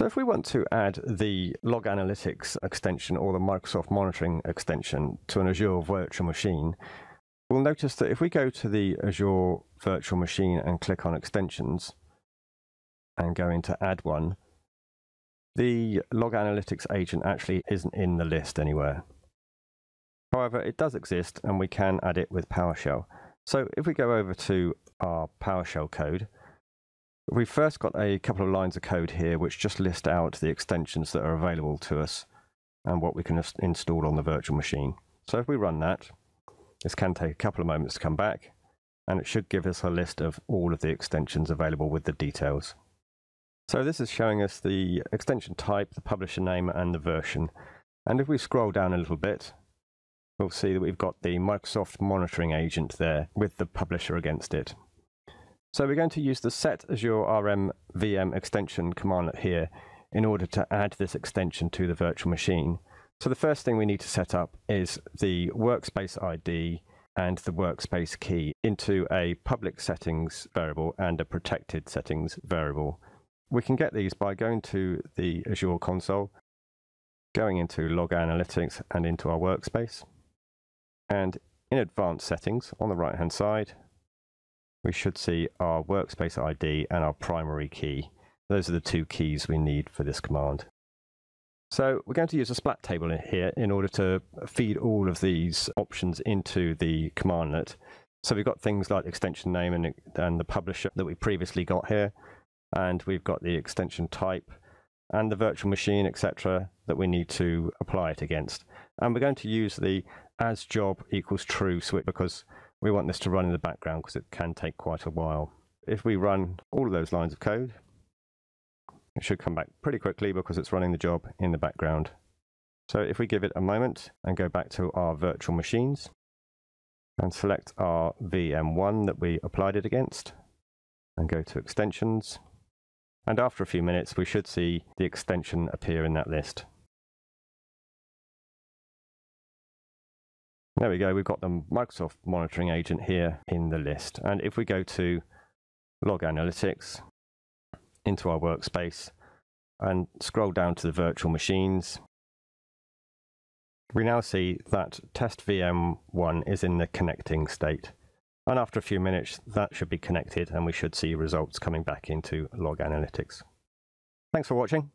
So if we want to add the Log Analytics extension or the Microsoft Monitoring extension to an Azure virtual machine, we'll notice that if we go to the Azure virtual machine and click on extensions and go into add one, the Log Analytics agent actually isn't in the list anywhere. However, it does exist and we can add it with PowerShell. So if we go over to our PowerShell code, We've first got a couple of lines of code here which just list out the extensions that are available to us and what we can install on the virtual machine. So if we run that, this can take a couple of moments to come back and it should give us a list of all of the extensions available with the details. So this is showing us the extension type, the publisher name and the version. And if we scroll down a little bit, we'll see that we've got the Microsoft monitoring agent there with the publisher against it. So we're going to use the set Azure RM VM extension commandlet here in order to add this extension to the virtual machine. So the first thing we need to set up is the workspace ID and the workspace key into a public settings variable and a protected settings variable. We can get these by going to the Azure console, going into Log Analytics and into our workspace. And in advanced settings on the right hand side, we should see our workspace ID and our primary key. Those are the two keys we need for this command. So we're going to use a splat table here in order to feed all of these options into the commandlet. So we've got things like extension name and, and the publisher that we previously got here. And we've got the extension type and the virtual machine, etc., that we need to apply it against. And we're going to use the as job equals true switch because we want this to run in the background because it can take quite a while. If we run all of those lines of code, it should come back pretty quickly because it's running the job in the background. So if we give it a moment and go back to our virtual machines and select our VM1 that we applied it against and go to extensions. And after a few minutes, we should see the extension appear in that list. There we go, we've got the Microsoft monitoring agent here in the list. And if we go to Log Analytics, into our workspace, and scroll down to the virtual machines, we now see that test VM1 is in the connecting state. And after a few minutes, that should be connected and we should see results coming back into Log Analytics. Thanks for watching.